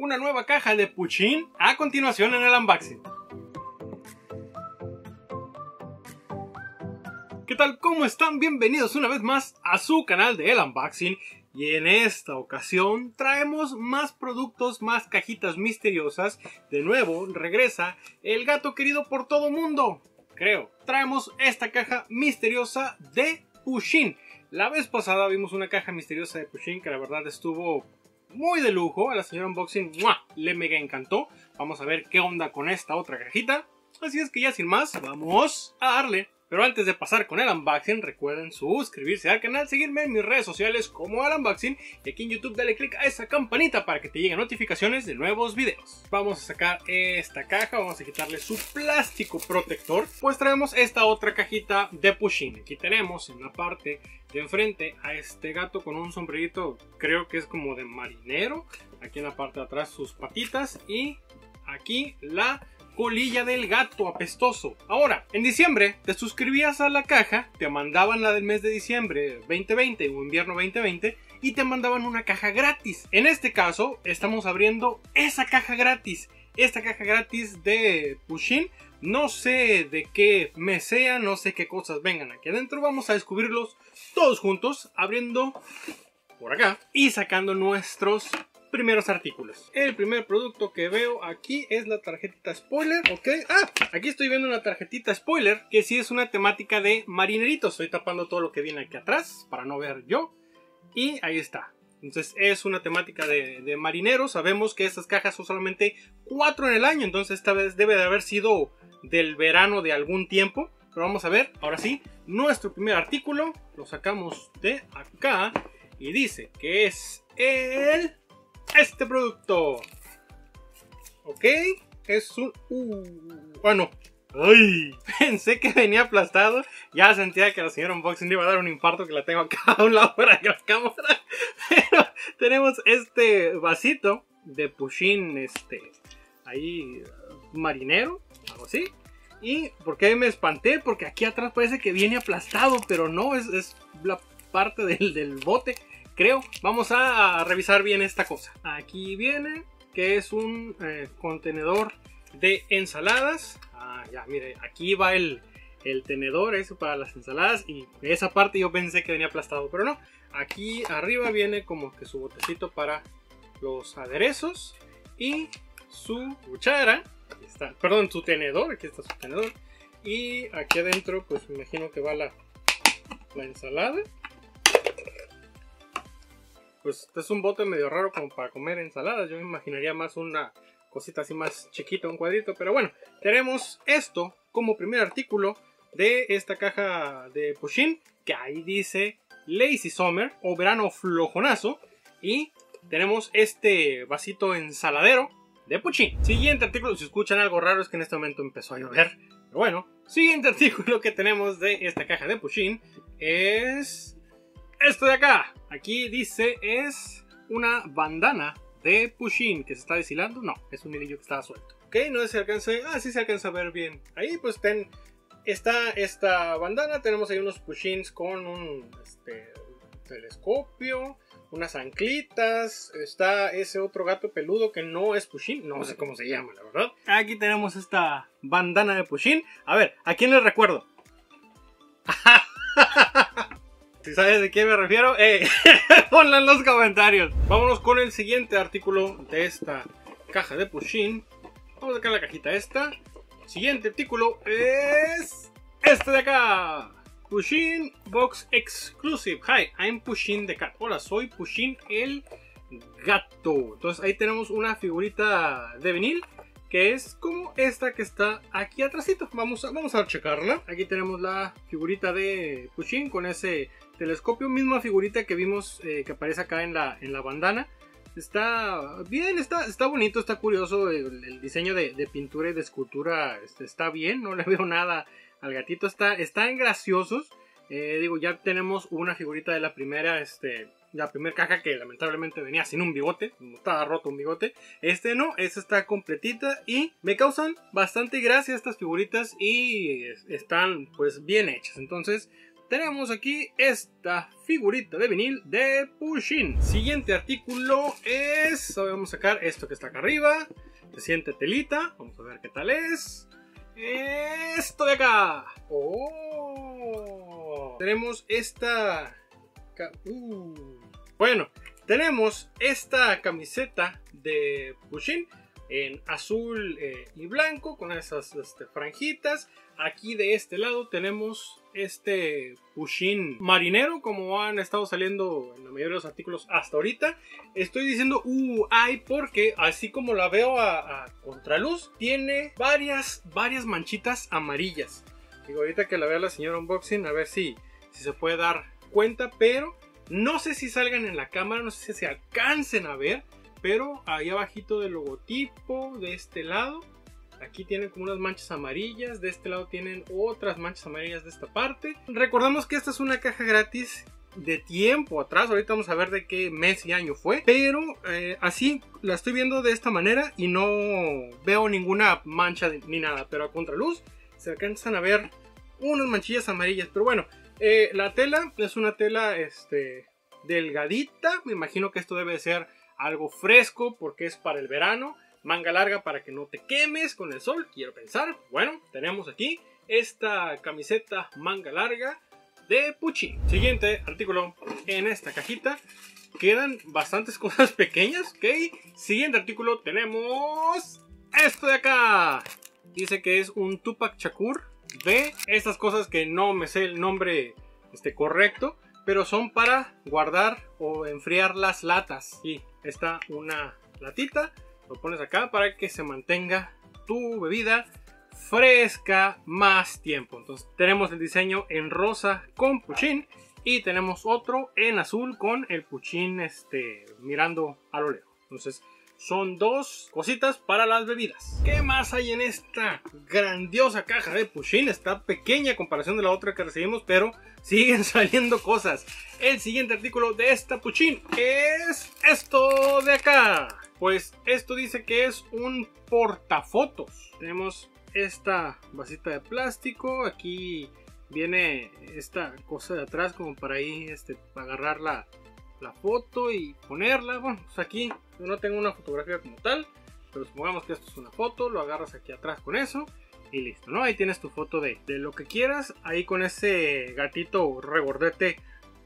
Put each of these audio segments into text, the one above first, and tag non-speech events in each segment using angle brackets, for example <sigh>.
una nueva caja de Puchin a continuación en el unboxing. ¿Qué tal? ¿Cómo están? Bienvenidos una vez más a su canal de El Unboxing. Y en esta ocasión traemos más productos, más cajitas misteriosas. De nuevo regresa el gato querido por todo mundo. Creo. Traemos esta caja misteriosa de Pushin. La vez pasada vimos una caja misteriosa de Pushin que la verdad estuvo muy de lujo. A la señora Unboxing le mega encantó. Vamos a ver qué onda con esta otra cajita. Así es que ya sin más, vamos a darle. Pero antes de pasar con el unboxing, recuerden suscribirse al canal, seguirme en mis redes sociales como al unboxing y aquí en YouTube dale click a esa campanita para que te lleguen notificaciones de nuevos videos. Vamos a sacar esta caja, vamos a quitarle su plástico protector, pues traemos esta otra cajita de Pushin. Aquí tenemos en la parte de enfrente a este gato con un sombrerito, creo que es como de marinero. Aquí en la parte de atrás sus patitas y aquí la colilla del gato apestoso. Ahora, en diciembre te suscribías a la caja, te mandaban la del mes de diciembre 2020 o invierno 2020 y te mandaban una caja gratis. En este caso, estamos abriendo esa caja gratis. Esta caja gratis de Pushin. No sé de qué me sea, no sé qué cosas vengan aquí adentro. Vamos a descubrirlos todos juntos, abriendo por acá y sacando nuestros primeros artículos. El primer producto que veo aquí es la tarjetita spoiler, ¿ok? Ah, aquí estoy viendo una tarjetita spoiler que sí es una temática de marineritos. Estoy tapando todo lo que viene aquí atrás para no ver yo. Y ahí está. Entonces es una temática de, de marineros. Sabemos que estas cajas son solamente cuatro en el año. Entonces esta vez debe de haber sido del verano de algún tiempo. Pero vamos a ver, ahora sí, nuestro primer artículo. Lo sacamos de acá. Y dice que es el este producto. Ok, es un... Uh, bueno, ¡Ay! <laughs> Pensé que venía aplastado. Ya sentía que la señora Unboxing le iba a dar un infarto que la tengo acá a un lado fuera de la cámara. <laughs> Pero tenemos este vasito de Pushin, este, ahí, marinero, algo así. Y, ¿por qué me espanté? Porque aquí atrás parece que viene aplastado, pero no, es, es la parte del, del bote creo. Vamos a revisar bien esta cosa. Aquí viene que es un eh, contenedor de ensaladas. Ah, ya, mire, aquí va el, el tenedor, eso para las ensaladas. Y esa parte yo pensé que venía aplastado, pero no. Aquí arriba viene como que su botecito para los aderezos. Y su cuchara. perdón, su tenedor. Aquí está su tenedor. Y aquí adentro, pues me imagino que va la, la ensalada pues es un bote medio raro como para comer ensaladas. Yo me imaginaría más una cosita así más chiquita, un cuadrito. Pero bueno, tenemos esto como primer artículo de esta caja de Pushin. Que ahí dice Lazy Summer o verano flojonazo. Y tenemos este vasito ensaladero de Pushin. Siguiente artículo, si escuchan algo raro es que en este momento empezó a llover. Pero bueno, siguiente <laughs> artículo que tenemos de esta caja de Pushin es esto de acá. Aquí dice es una bandana de Pushin que se está deshilando. No, es un hilillo que estaba suelto. Ok, no sé si alcance. Ah, sí se alcanza a ver bien. Ahí pues ten, está esta bandana. Tenemos ahí unos Pushins con un este, telescopio. Unas anclitas. Está ese otro gato peludo que no es Pushin. No sé cómo se llama, la verdad. Aquí tenemos esta bandana de Pushin. A ver, ¿a quién les recuerdo? <laughs> Si sabes de quién me refiero, eh, <laughs> ponlo en los comentarios. Vámonos con el siguiente artículo de esta caja de Pushin. Vamos a sacar la cajita esta. Siguiente artículo es este de acá. Pushin Box Exclusive. Hi, I'm Pushin the Cat. Hola, soy Pushin el gato. Entonces ahí tenemos una figurita de vinil que es como esta que está aquí atrásito. Vamos a, vamos a checarla. Aquí tenemos la figurita de Pushin con ese telescopio, misma figurita que vimos eh, que aparece acá en la, en la bandana. Está bien, está, está bonito, está curioso. El, diseño de, pintura y de escultura este, está bien, no le <laughs> veo nada al gatito. Está, están graciosos. Eh, digo, ya tenemos una figurita de la primera, este, la primera caja que lamentablemente venía sin un bigote, estaba roto un bigote. Este no, esta está completita y me causan bastante gracia estas figuritas y están pues bien hechas. Entonces, tenemos aquí esta figurita de vinil de Pushin. Siguiente artículo es, vamos a sacar esto que está acá arriba, se siente telita, vamos a ver qué tal es. Esto de acá. Oh. Tenemos esta... Uh. Bueno, tenemos esta camiseta de Pushin en azul eh, y blanco con esas este, franjitas. Aquí de este lado tenemos este Pushin marinero como han estado saliendo en la mayoría de los artículos hasta ahorita. Estoy diciendo uh, ay porque así como la veo a, contraluz tiene varias, varias manchitas amarillas. Digo, ahorita que la vea la señora unboxing a ver si, si se puede dar cuenta, pero no sé si salgan en la cámara, no sé si se alcancen a ver pero ahí abajito del logotipo de este lado aquí tienen como unas manchas amarillas de este lado tienen otras manchas amarillas de esta parte. Recordamos que esta es una caja gratis de tiempo atrás ahorita vamos a ver de qué mes y año fue pero eh, así la estoy viendo de esta manera y no veo ninguna mancha ni nada pero a contraluz se alcanzan a ver unas manchillas amarillas pero bueno eh, la tela es una tela este delgadita me imagino que esto debe ser algo fresco porque es para el verano, manga larga para que no te quemes con el sol, quiero pensar. Bueno, tenemos aquí esta camiseta manga larga de Pucci. Siguiente artículo en esta cajita. Quedan bastantes <laughs> cosas pequeñas, ¿ok? Siguiente artículo tenemos esto de acá. Dice que es un Tupac Shakur de estas cosas que no me sé el nombre este, correcto pero son para guardar o enfriar las latas. Y está una latita, lo pones acá para que se mantenga tu bebida fresca más tiempo. Entonces tenemos el diseño en rosa con puchín y tenemos otro en azul con el puchín este, mirando a lo lejos. Entonces son dos cositas para las bebidas. ¿Qué más hay en esta grandiosa caja de Pushin? Está pequeña a comparación de la otra que recibimos, pero <laughs> siguen saliendo cosas. El siguiente artículo de esta Pushin es esto de acá. Pues esto dice que es un portafotos. Tenemos esta vasita de plástico. Aquí viene esta cosa de atrás como para ahí este, agarrar la, la foto y ponerla. Bueno, pues aquí no tengo una fotografía como tal, pero supongamos que esto es una foto, lo agarras aquí atrás con eso y listo, ¿no? Ahí tienes tu foto de, de lo que quieras, ahí con ese gatito regordete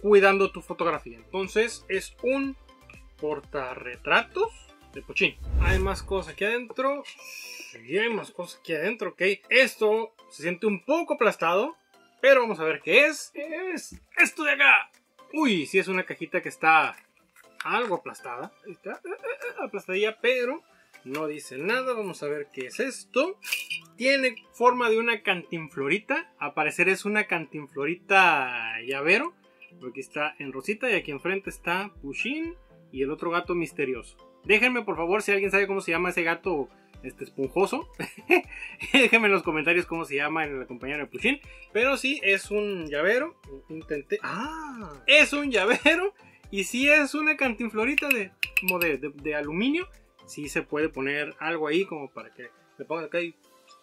cuidando tu fotografía. Entonces es un portarretratos de Pochín. Hay más cosas aquí adentro. Sí, hay más cosas aquí adentro, ok. Esto se siente un poco aplastado, pero vamos a ver qué es. Es esto de acá. Uy, sí es una cajita que está algo aplastada. Está eh, eh, eh, aplastadilla, pero no dice nada. Vamos a ver qué es esto. Tiene forma de una cantinflorita. A parecer es una cantinflorita llavero. Porque está en rosita y aquí enfrente está Pushin y el otro gato misterioso. Déjenme por favor si alguien sabe cómo se llama ese gato este esponjoso. <laughs> Déjenme en los comentarios cómo se llama en la compañía de Pushin. Pero sí, es un llavero. Intenté. ¡Ah! Es un llavero. Y si es una cantinflorita de, como de, aluminio. Sí se puede poner algo ahí como para que le pongas acá y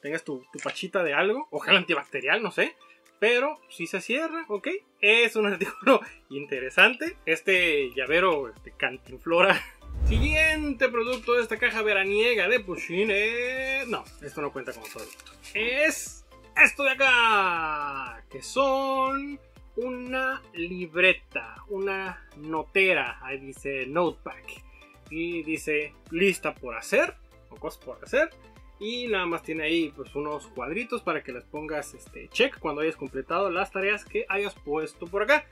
tengas tu, pachita de algo. O gel antibacterial, no sé. Pero si se cierra, ok. Es un <laughs> artículo interesante. Este llavero de cantinflora <laughs> Siguiente producto de esta caja veraniega de Pushin es... No, esto no cuenta como producto. Es esto de acá, que son una libreta, una notera, ahí dice notepad y dice lista por hacer o cosas por hacer y nada más tiene ahí pues unos cuadritos para que les pongas este check cuando hayas completado las tareas que hayas puesto por acá.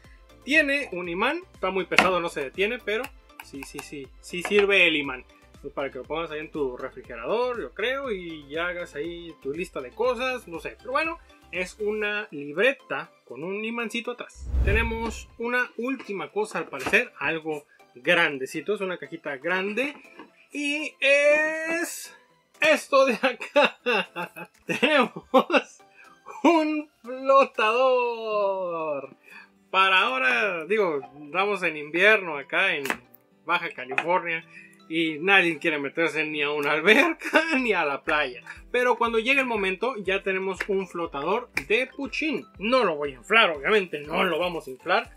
Tiene un imán, está muy pesado, no se detiene, pero sí, sí, sí, sí sirve el imán. Pues para que lo pongas ahí en tu refrigerador, yo creo, y ya hagas ahí tu lista de cosas, no sé. Pero bueno, es una libreta con un imancito atrás. Tenemos una última cosa al parecer, algo grandecito, es una cajita grande. Y es esto de acá. <laughs> Tenemos un flotador. Para ahora, digo, vamos en invierno acá en Baja California y nadie quiere meterse ni a una alberca <laughs> ni a la playa. Pero cuando llegue el momento ya tenemos un flotador de puchín. No lo voy a inflar, obviamente, no lo vamos a inflar.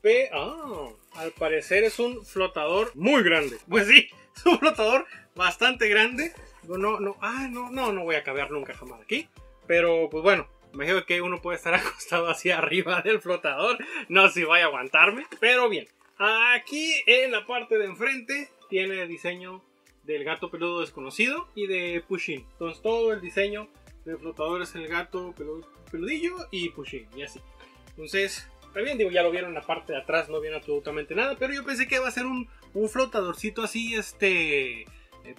Pero, ah, al parecer es un flotador muy grande. Pues sí, es un flotador bastante grande. No, no, ah, no, no, no voy a caber nunca jamás aquí. Pero, pues bueno, imagino que uno puede estar <laughs> acostado hacia arriba del flotador. No sé si vaya a aguantarme, pero bien. Aquí en la parte de enfrente tiene el diseño del gato peludo desconocido y de Pushin. Entonces todo el diseño del flotador es el gato peludillo y Pushin y así. Entonces, también digo, ya lo vieron en la parte de atrás, no viene absolutamente nada, pero yo pensé que iba a ser un, un flotadorcito así, este eh,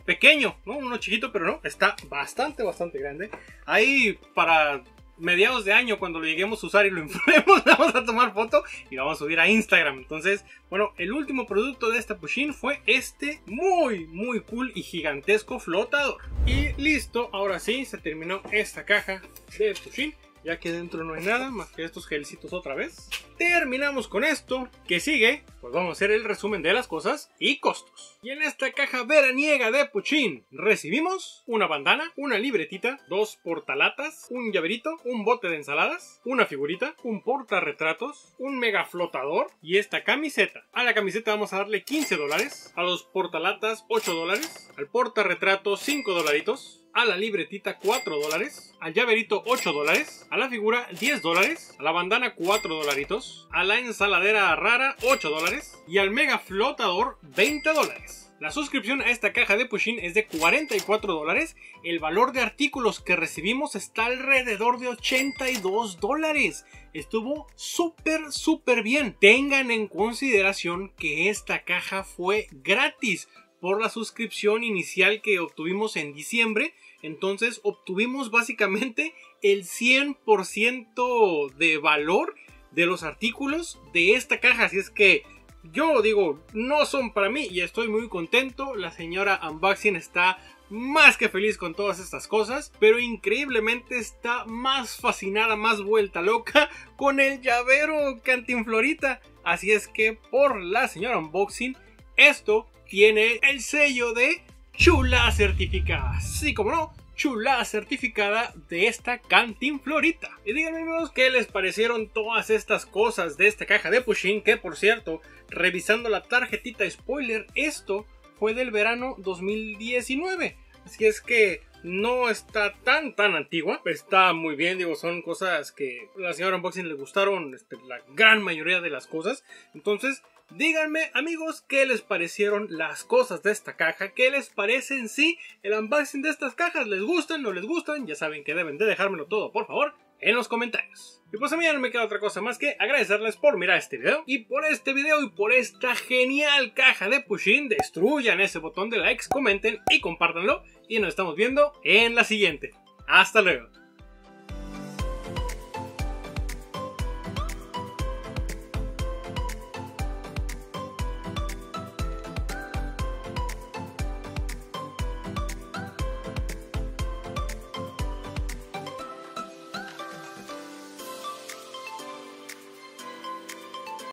pequeño, ¿no? Uno chiquito, pero no, está bastante, bastante grande. Ahí para mediados de año, cuando lo lleguemos a usar y lo inflemos, <laughs> vamos a tomar foto y lo vamos a subir a Instagram. Entonces, bueno, el último producto de esta Pushin fue este muy, muy cool y gigantesco flotador. Y listo, ahora sí, se terminó esta caja de Pushin. Ya que dentro no hay nada más que estos gelcitos otra vez. Terminamos con esto. que sigue? Pues vamos a hacer el resumen de las cosas y costos. Y en esta caja veraniega de Puchín recibimos una bandana, una libretita, dos portalatas, un llaverito, un bote de ensaladas, una figurita, un portarretratos, un mega flotador y esta camiseta. A la camiseta vamos a darle 15 dólares, a los portalatas 8 dólares, al portarretratos 5 dolaritos, a la libretita 4 dólares, al llaverito 8 dólares, a la figura 10 dólares, a la bandana 4 dolaritos, a la ensaladera rara 8 dólares y al mega flotador 20 dólares. La suscripción a esta caja de Pushin es de 44 dólares. El valor de artículos que recibimos está alrededor de 82 dólares. Estuvo súper, súper bien. Tengan en consideración que esta caja fue gratis por la suscripción inicial que obtuvimos en diciembre. Entonces obtuvimos básicamente el 100% de valor de los artículos de esta caja. Así es que yo digo, no son para mí y estoy muy contento. La señora Unboxing está más que feliz con todas estas cosas, pero increíblemente está más fascinada, más vuelta loca con el llavero cantinflorita. Así es que por la señora Unboxing, esto tiene el sello de chula certificada. Sí, como no, chula certificada de esta cantinflorita. Y díganme amigos qué les parecieron todas estas cosas de esta caja de Pushin, que por cierto, revisando la tarjetita spoiler, esto fue del verano 2019. Así es que no está tan tan antigua, está muy bien, digo, son cosas que a la señora Unboxing le gustaron este, la gran mayoría de las cosas. Entonces, Díganme amigos qué les parecieron las cosas de esta caja, qué les parece en sí el unboxing de estas cajas, les gustan, no les gustan, ya saben que deben de dejármelo todo por favor en los comentarios. Y pues a mí ya no me queda otra cosa más que agradecerles por mirar este video y por este video y por esta genial caja de Pushin, destruyan ese botón de likes, comenten y compártanlo y nos estamos viendo en la siguiente. Hasta luego.